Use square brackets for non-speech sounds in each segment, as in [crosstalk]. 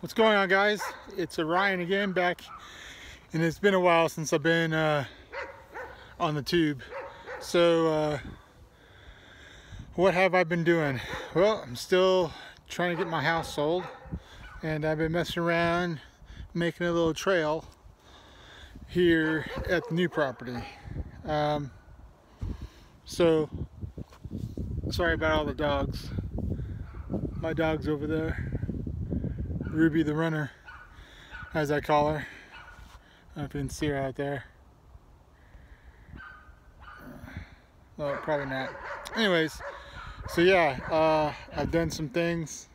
What's going on guys? It's Orion again back and it's been a while since I've been uh, on the tube. So uh, what have I been doing? Well, I'm still trying to get my house sold and I've been messing around making a little trail here at the new property. Um, so sorry about all the dogs. My dog's over there. Ruby the runner, as I call her. I don't know if you can see her out there. Well, probably not. Anyways, so yeah, uh, I've done some things,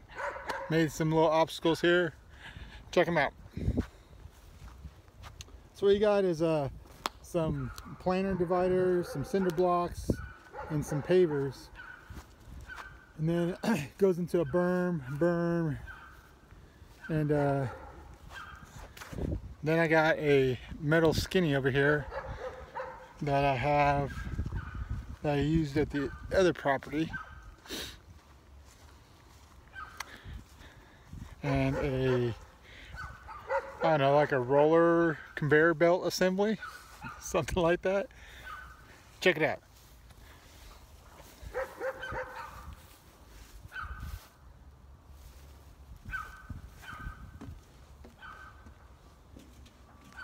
made some little obstacles here. Check them out. So what you got is uh, some planer dividers, some cinder blocks, and some pavers. And then [clears throat] it goes into a berm, berm, and uh, then I got a metal skinny over here that I have that I used at the other property. And a I don't know like a roller conveyor belt assembly [laughs] something like that. Check it out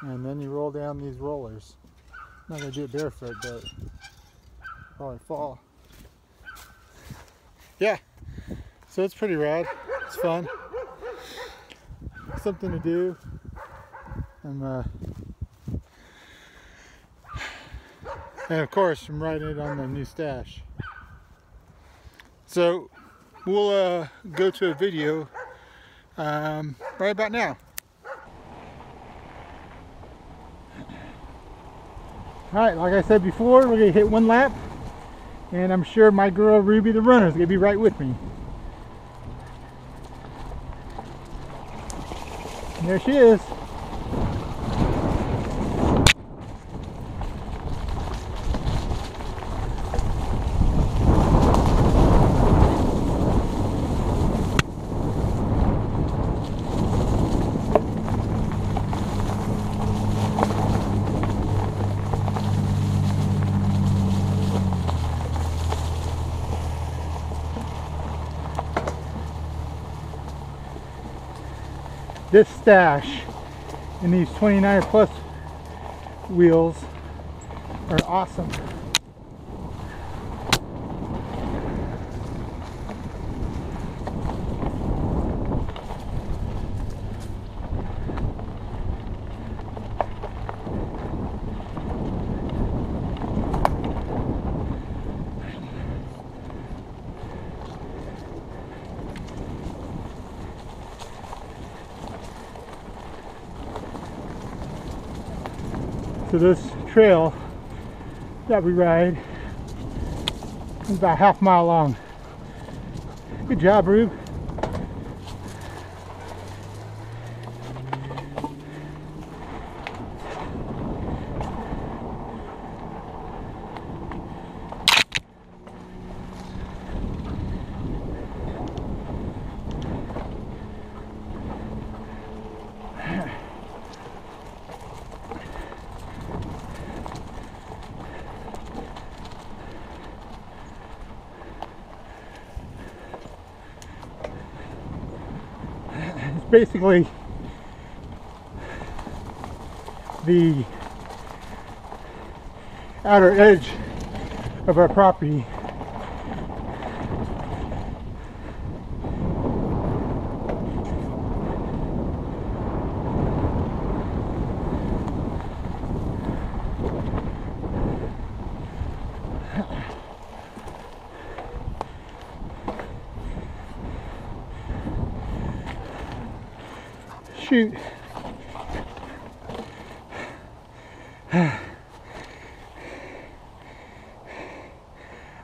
and then you roll down these rollers. I'm not gonna do it barefoot, but probably fall. Yeah, so it's pretty rad. It's fun. Something to do. Uh, and of course, I'm riding it on the new Stache. So we'll uh, go to a video um, right about now. Alright, like I said before, we're to hit one lap. And I'm sure my girl Ruby the runner is to be right with me. there she is. This Stache and these 29 plus wheels are awesome. To this trail that we ride. It's about half mile long. Good job, Rube. Basically the outer edge of our property shoot. [sighs]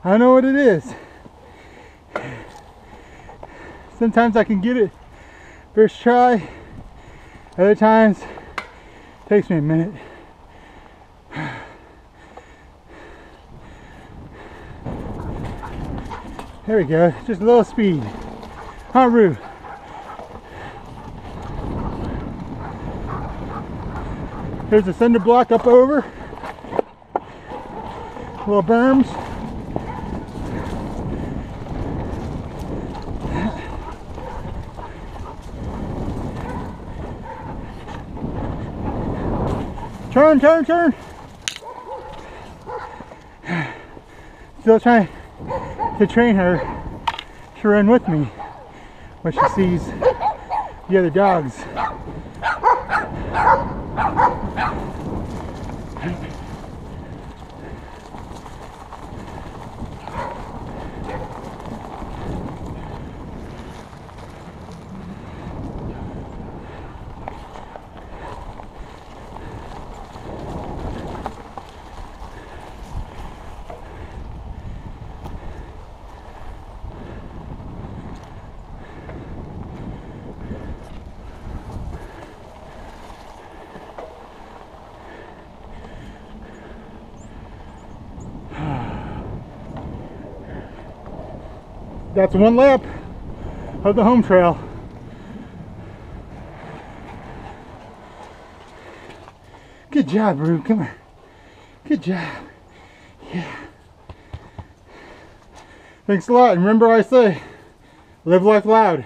I know what it is. Sometimes I can get it first try. Other times takes me a minute. [sighs] There we go, just a little speed. Huh, There's a cinder block up over. Little berms. Turn, turn, turn. Still trying to train her to run with me when she sees the other dogs. That's one lap of the home trail. Good job, Rue. Come on. Good job. Yeah. Thanks a lot. And remember I say, live life loud.